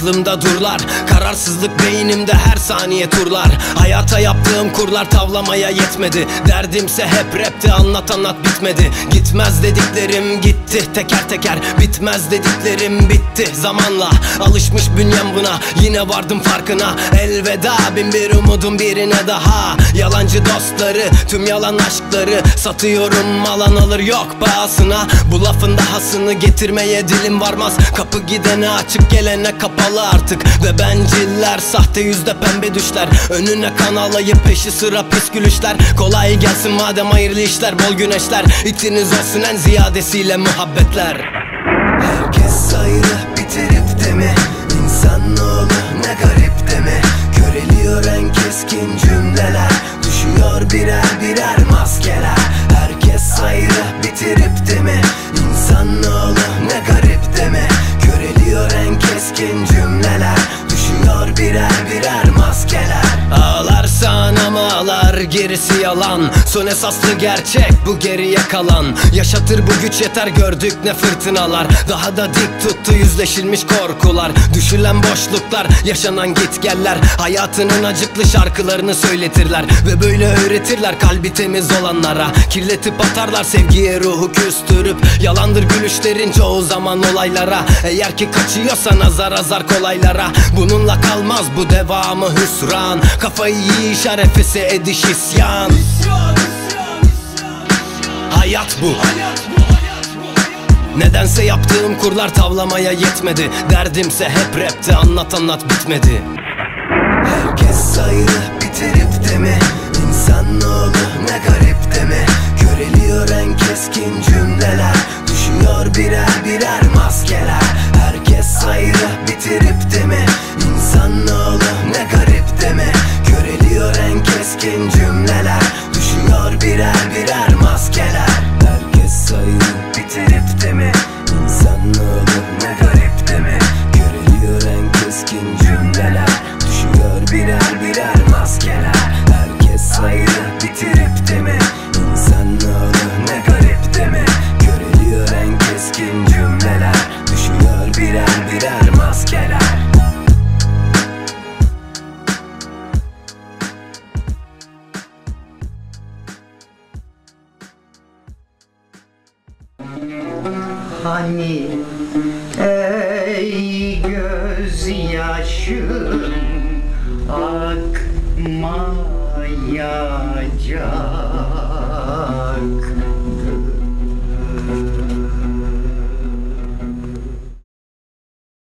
aklımda durlar. Kararsızlık beynimde her saniye turlar. Hayata yaptığım kurlar tavlamaya yetmedi. Derdimse hep rapti anlat anlat bitmedi. Gitmez dediklerim gitti teker teker. Bitmez dediklerim bitti zamanla. Alışmış bünyem buna yine vardım farkına. Elveda bin bir umudum birine daha. Yalancı dostları tüm yalan aşkları. Satıyorum alan alır yok pahasına. Bu lafın dahasını getirmeye dilim varmaz. Kapı gidene açık gelene kapalı artık. Ve benciller sahte yüzde pembe düşler. Önüne kan alayıp peşi sıra pis gülüşler. Kolay gelsin madem hayırlı işler bol güneşler. İtiniz olsun en ziyadesiyle muhabbetler. Herkes ayrı bitirip de mi İnsanoğlu ne garip de mi Köreliyor en keskin cümleler. Düşüyor birer birer maskeler. Herkes ayrı bitirip de mi İnsanoğlu ne garip keskin cümleler Düşüyor birer birer maskeler. Ağlarsan ama ağlar gerisi yalan. Son esaslı gerçek bu geriye kalan. Yaşatır bu güç yeter gördük ne fırtınalar. Daha da dik tuttu yüzleşilmiş korkular. Düşülen boşluklar yaşanan gitgeller. Hayatının acıklı şarkılarını söyletirler. Ve böyle öğretirler kalbi temiz olanlara. Kirletip atarlar sevgiye ruhu küstürüp. Yalandır gülüşlerin çoğu zaman olaylara. Eğer ki kaçıyorsan azar azar kolaylara. Bununla kalmaz bu devamı hüsran. Kafayı yiyiş arefesi ediş isyan. Hayat bu. Nedense yaptığım kurlar tavlamaya yetmedi. Derdimse hep rapti anlat anlat bitmedi. Herkes ayrı bitirip de mi İnsanoğlu ne garip de mi Köreliyor en keskin cümleler. Düşüyor birer birer maskeler. Herkes ayrı Hani ey gözyaşım akmayacak